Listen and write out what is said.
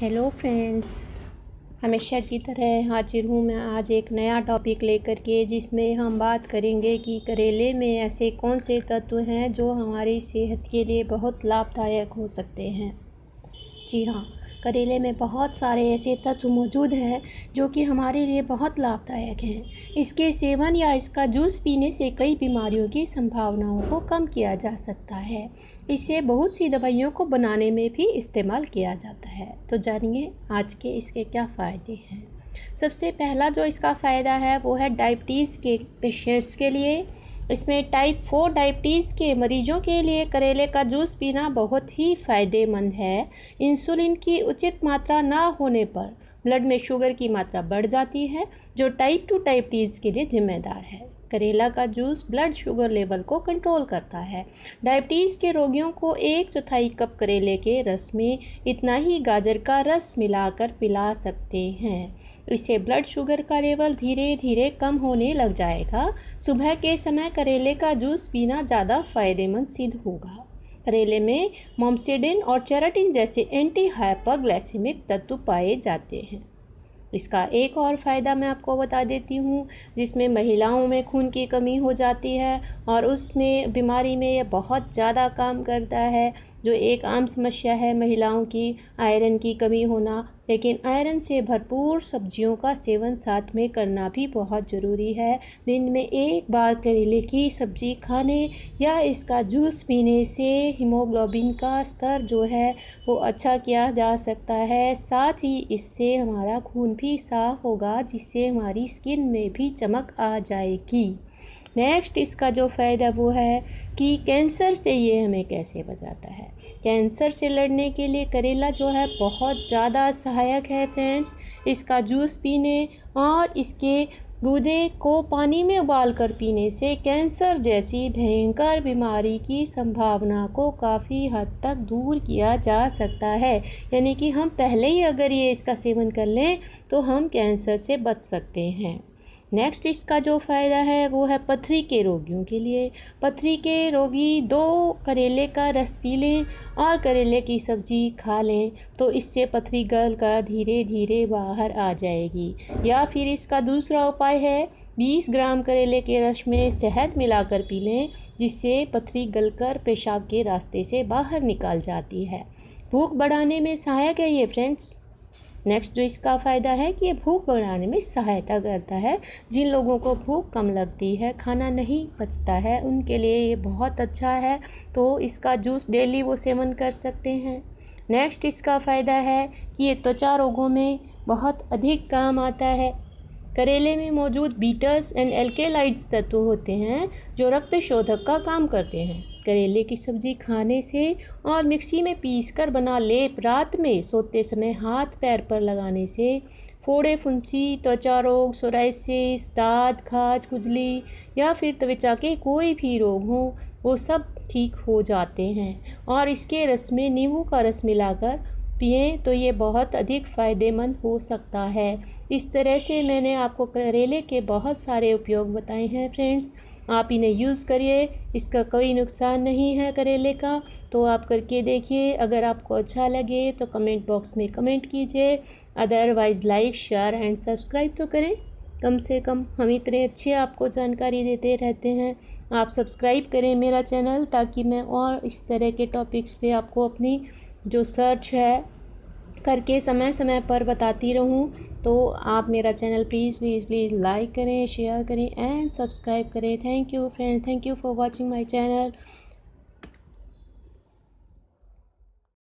Hello friends हमेशा की तरह हाजिर हूँ मैं आज एक नया टॉपिक लेकर के, जिसमें हम बात करेंगे कि करेले में ऐसे कौन से तत्व हैं जो हमारी सेहत के लिए बहुत लाभदायक हो सकते हैं। जी हाँ करेले में बहुत सारे ऐसे तत्व मौजूद हैं जो कि हमारे लिए बहुत लाभदायक हैं। इसके सेवन या इसका जूस पीने से कई बीमारियों की संभावनाओं को कम किया जा सकता है। इसे बहुत सी दवाइयों को बनाने में भी इस्तेमाल किया जाता है। तो जानिए आज के इसके क्या फ़ायदे हैं। सबसे पहला जो इसका फ़ायदा है वो है डायबिटीज़ के पेशेंट्स के लिए। इसमें टाइप फोर डायबिटीज़ के मरीजों के लिए करेले का जूस पीना बहुत ही फ़ायदेमंद है। इंसुलिन की उचित मात्रा ना होने पर ब्लड में शुगर की मात्रा बढ़ जाती है, जो टाइप टू डायबिटीज़ के लिए जिम्मेदार है। करेला का जूस ब्लड शुगर लेवल को कंट्रोल करता है। डायबिटीज़ के रोगियों को एक चौथाई कप करेले के रस में इतना ही गाजर का रस मिलाकर पिला सकते हैं। इससे ब्लड शुगर का लेवल धीरे धीरे कम होने लग जाएगा। सुबह के समय करेले का जूस पीना ज़्यादा फ़ायदेमंद सिद्ध होगा। करेले में मोमसिडिन और चेराटिन जैसे एंटी हाइपरग्लाइसेमिक तत्व पाए जाते हैं। इसका एक और फ़ायदा मैं आपको बता देती हूँ, जिसमें महिलाओं में खून की कमी हो जाती है और उसमें बीमारी में यह बहुत ज़्यादा काम करता है। जो एक आम समस्या है, महिलाओं की आयरन की कमी होना लेकिन आयरन से भरपूर सब्जियों का सेवन साथ में करना भी बहुत ज़रूरी है। दिन में एक बार करेले की सब्ज़ी खाने या इसका जूस पीने से हीमोग्लोबिन का स्तर जो है वो अच्छा किया जा सकता है। साथ ही इससे हमारा खून भी साफ़ होगा, जिससे हमारी स्किन में भी चमक आ जाएगी। नेक्स्ट इसका जो फ़ायदा वो है कि कैंसर से ये हमें कैसे बचाता है? कैंसर से लड़ने के लिए करेला जो है बहुत ज़्यादा सहायक है फ्रेंड्स इसका जूस पीने और इसके गूदे को पानी में उबाल कर पीने से कैंसर जैसी भयंकर बीमारी की संभावना को काफ़ी हद तक दूर किया जा सकता है। यानी कि हम पहले ही अगर ये इसका सेवन कर लें तो हम कैंसर से बच सकते हैं। नेक्स्ट इसका जो फ़ायदा है, वो है पथरी के रोगियों के लिए। पथरी के रोगी दो करेले का रस पी लें और करेले की सब्ज़ी खा लें तो इससे पथरी गल कर धीरे धीरे बाहर आ जाएगी। या फिर इसका दूसरा उपाय है, बीस ग्राम करेले के रस में शहद मिलाकर पी लें, जिससे पथरी गलकर पेशाब के रास्ते से बाहर निकाल जाती है। भूख बढ़ाने में सहायक है ये, फ्रेंड्स। नेक्स्ट जो इसका फ़ायदा है कि ये भूख बढ़ाने में सहायता करता है। जिन लोगों को भूख कम लगती है, खाना नहीं पचता है, उनके लिए ये बहुत अच्छा है। तो इसका जूस डेली वो सेवन कर सकते हैं। नेक्स्ट इसका फ़ायदा है कि ये त्वचा रोगों में बहुत अधिक काम आता है। करेले में मौजूद बीटर्स एंड एल्केलाइड्स तत्व होते हैं, जो रक्त शोधक का काम करते हैं। करेले की सब्ज़ी खाने से और मिक्सी में पीस कर बना लेप रात में सोते समय हाथ पैर पर लगाने से फोड़े, फुंसी, त्वचा रोग, सोराइसिस दाद खाज, खुजली या फिर त्वचा के कोई भी रोग हो, वो सब ठीक हो जाते हैं। और इसके रस में नींबू का रस मिलाकर पिए तो ये बहुत अधिक फ़ायदेमंद हो सकता है। इस तरह से मैंने आपको करेले के बहुत सारे उपयोग बताए हैं फ्रेंड्स। आप इन्हें यूज़ करिए, इसका कोई नुकसान नहीं है करेले का। तो आप करके देखिए, अगर आपको अच्छा लगे तो कमेंट बॉक्स में कमेंट कीजिए। Otherwise like share and subscribe तो करें। कम से कम हम इतने अच्छे आपको जानकारी देते रहते हैं। आप सब्सक्राइब करें मेरा चैनल ताकि मैं और इस तरह के टॉपिक्स पे आपको अपनी जो सर्च है करके समय समय पर बताती रहूँ। तो आप मेरा channel please please please like करें शेयर करें एंड सब्सक्राइब करें। Thank you friend thank you for watching my channel